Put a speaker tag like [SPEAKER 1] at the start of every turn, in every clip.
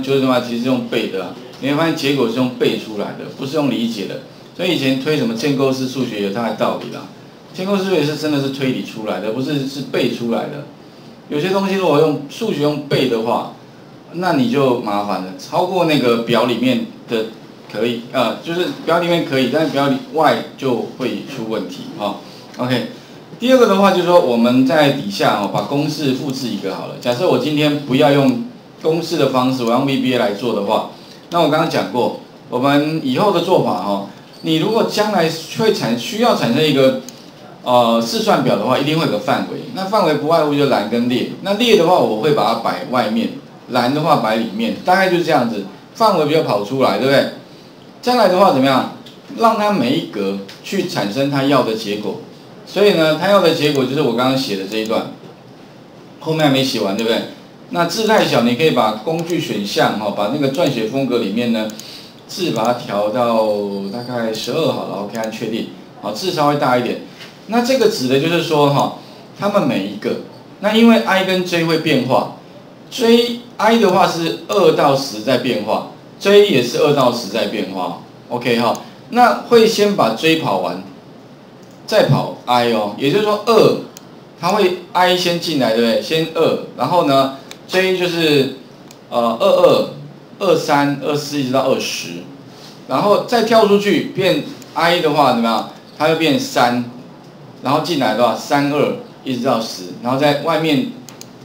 [SPEAKER 1] 呢，九九乘法其实是用背的啊，你会发现结果是用背出来的，不是用理解的。所以以前推什么建构式数学有它的道理啦，建构式数学是真的是推理出来的，不是是背出来的。有些东西如果用数学用背的话，那你就麻烦了，超过那个表里面的可以，呃，就是表里面可以，但是表里外就会出问题啊。OK，第二个的话就是说我们在底下哦，把公式复制一个好了。假设我今天不要用公式的方式，我用 VBA 来做的话，那我刚刚讲过，我们以后的做法哈，你如果将来会产需要产生一个呃试算表的话，一定会有个范围，那范围不外乎就栏跟列，那列的话我会把它摆外面。蓝的话摆里面，大概就是这样子，范围比较跑出来，对不对？将来的话怎么样？让它每一格去产生它要的结果。所以呢，它要的结果就是我刚刚写的这一段，后面还没写完，对不对？那字太小，你可以把工具选项哈，把那个撰写风格里面呢，字把它调到大概十二好了，OK，按确定。好，字稍微大一点。那这个指的就是说哈，它们每一个，那因为 i 跟 j 会变化。J i 的话是二到十在变化，J 也是二到十在变化，OK 哈，那会先把 J 跑完，再跑 i 哦，也就是说二，它会 i 先进来对不对？先二，然后呢 J 就是呃二二二三二四一直到二十，然后再跳出去变 i 的话怎么样？它会变三，然后进来的话三二一直到十，然后在外面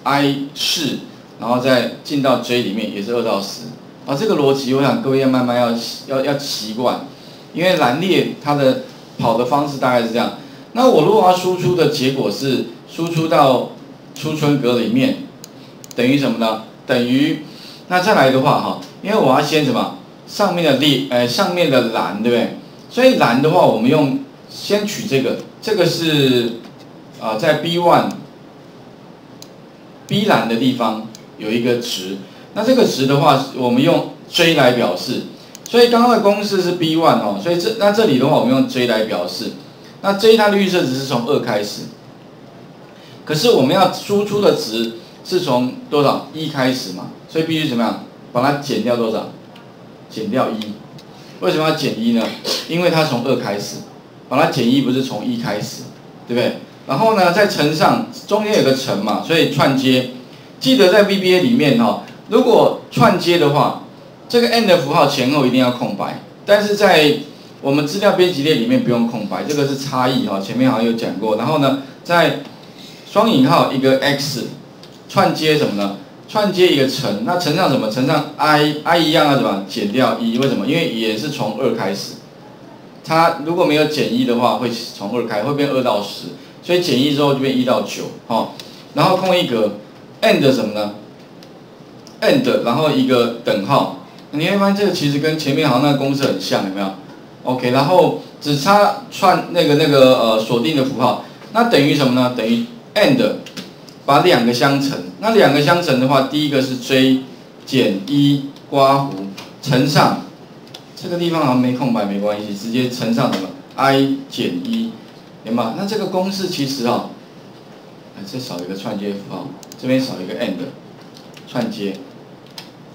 [SPEAKER 1] i 四。然后再进到 J 里面也是二到十，啊，这个逻辑我想各位要慢慢要要要习惯，因为栏列它的跑的方式大概是这样。那我如果要输出的结果是输出到储存格里面，等于什么呢？等于那再来的话哈，因为我要先什么上面的力，呃上面的蓝对不对？所以蓝的话我们用先取这个，这个是啊在 B one B 蓝的地方。有一个值，那这个值的话，我们用 J 来表示，所以刚刚的公式是 B one 哦，所以这那这里的话，我们用 J 来表示，那 J 它的预设值是从二开始，可是我们要输出的值是从多少一开始嘛，所以必须怎么样，把它减掉多少，减掉一，为什么要减一呢？因为它从二开始，把它减一不是从一开始，对不对？然后呢，在乘上中间有个乘嘛，所以串接。记得在 VBA 里面哈，如果串接的话，这个 and 符号前后一定要空白，但是在我们资料编辑列里面不用空白，这个是差异哈。前面好像有讲过。然后呢，在双引号一个 x 串接什么呢？串接一个乘，那乘上什么？乘上 i，i 一样要怎么减掉一？为什么？因为也是从二开始，它如果没有减一的话，会从二开，会变二到十，所以减一之后就变一到九，哈。然后空一格。and 什么呢？and 然后一个等号，你会发现这个其实跟前面好像那个公式很像，有没有？OK，然后只差串那个那个呃锁定的符号，那等于什么呢？等于 and 把两个相乘，那两个相乘的话，第一个是 j 减一刮弧乘上这个地方好像没空白没关系，直接乘上什么 i 减一，明白？那这个公式其实啊。这少一个串接符号，这边少一个 and 串接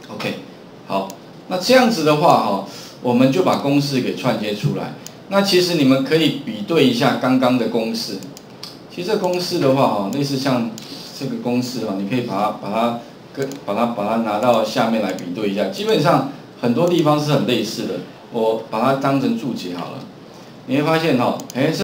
[SPEAKER 1] ，OK，好，那这样子的话哈，我们就把公式给串接出来。那其实你们可以比对一下刚刚的公式。其实这公式的话哈，类似像这个公式哈，你可以把它把它跟把它把它拿到下面来比对一下。基本上很多地方是很类似的，我把它当成注解好了。你会发现哈，哎。